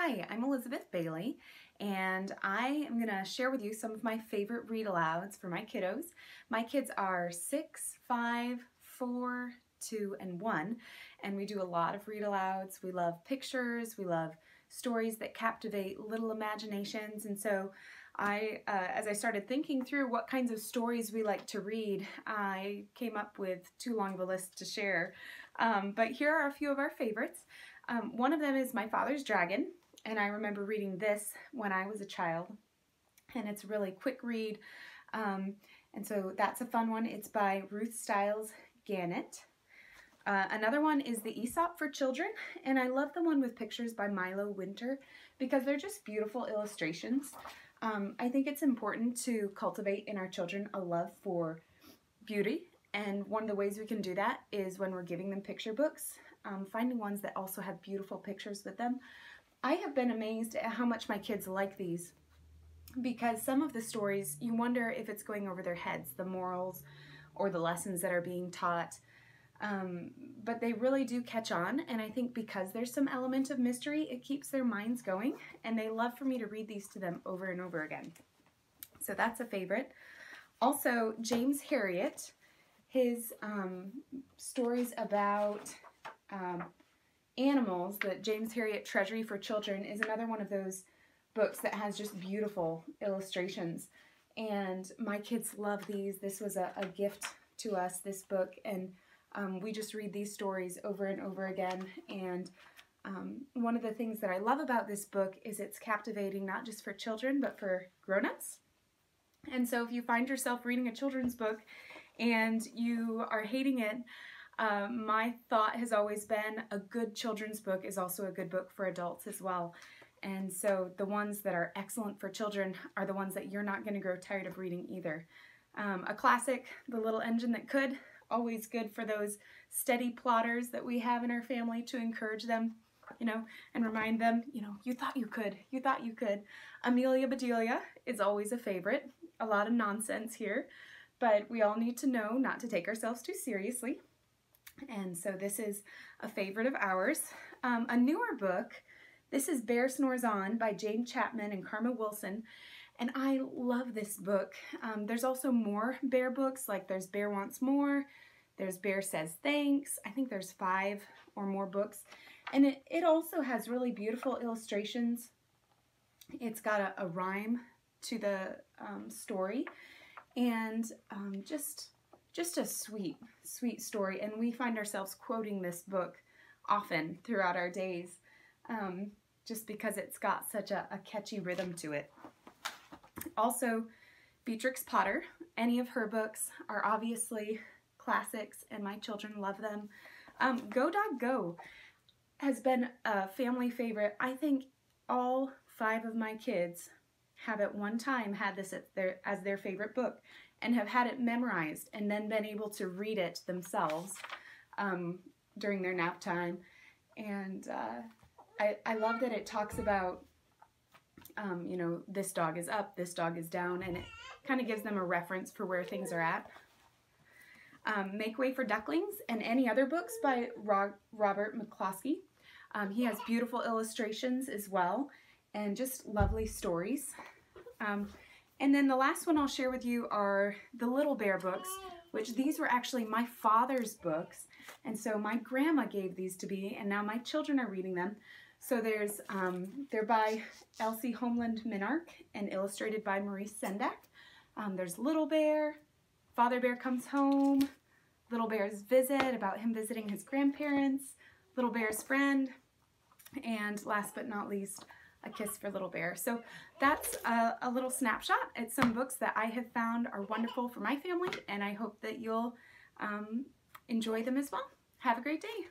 Hi, I'm Elizabeth Bailey, and I am going to share with you some of my favorite read alouds for my kiddos. My kids are six, five, four, two, and one, and we do a lot of read alouds. We love pictures, we love stories that captivate little imaginations, and so I, uh, as I started thinking through what kinds of stories we like to read, I came up with too long of a list to share. Um, but here are a few of our favorites. Um, one of them is My Father's Dragon, and I remember reading this when I was a child, and it's a really quick read, um, and so that's a fun one. It's by Ruth Stiles Gannett. Uh, another one is the Aesop for Children, and I love the one with pictures by Milo Winter because they're just beautiful illustrations. Um, I think it's important to cultivate in our children a love for beauty, and one of the ways we can do that is when we're giving them picture books um, finding ones that also have beautiful pictures with them. I have been amazed at how much my kids like these because some of the stories you wonder if it's going over their heads, the morals or the lessons that are being taught. Um, but they really do catch on, and I think because there's some element of mystery, it keeps their minds going, and they love for me to read these to them over and over again. So that's a favorite. Also, James Herriot, his um, stories about um, Animals, the James Herriot Treasury for Children, is another one of those books that has just beautiful illustrations. And my kids love these. This was a, a gift to us, this book, and um, we just read these stories over and over again. And um, one of the things that I love about this book is it's captivating not just for children, but for grown-ups. And so if you find yourself reading a children's book and you are hating it, um, my thought has always been a good children's book is also a good book for adults as well. And so the ones that are excellent for children are the ones that you're not going to grow tired of reading either. Um, a classic, The Little Engine That Could, always good for those steady plotters that we have in our family to encourage them, you know, and remind them, you know, you thought you could, you thought you could. Amelia Bedelia is always a favorite. A lot of nonsense here, but we all need to know not to take ourselves too seriously. And so this is a favorite of ours. Um, a newer book, this is Bear Snores On by Jane Chapman and Karma Wilson. And I love this book. Um, there's also more bear books, like there's Bear Wants More, there's Bear Says Thanks. I think there's five or more books. And it, it also has really beautiful illustrations. It's got a, a rhyme to the um, story and um, just just a sweet, sweet story. And we find ourselves quoting this book often throughout our days um, just because it's got such a, a catchy rhythm to it. Also, Beatrix Potter, any of her books are obviously classics and my children love them. Um, Go Dog Go has been a family favorite. I think all five of my kids have at one time had this their, as their favorite book and have had it memorized and then been able to read it themselves um, during their nap time. And uh, I, I love that it talks about, um, you know, this dog is up, this dog is down, and it kind of gives them a reference for where things are at. Um, Make Way for Ducklings and any other books by Ro Robert McCloskey. Um, he has beautiful illustrations as well and just lovely stories. And then the last one I'll share with you are the Little Bear books, which these were actually my father's books. And so my grandma gave these to me, and now my children are reading them. So there's, um, they're by Elsie Holmelund Minarik and illustrated by Maurice Sendak. Um, there's Little Bear, Father Bear Comes Home, Little Bear's Visit, about him visiting his grandparents, Little Bear's Friend, and last but not least, a Kiss for Little Bear. So that's a, a, little snapshot at some books that I have found are wonderful for my family, and I hope that you'll um, enjoy them as well. Have a great day.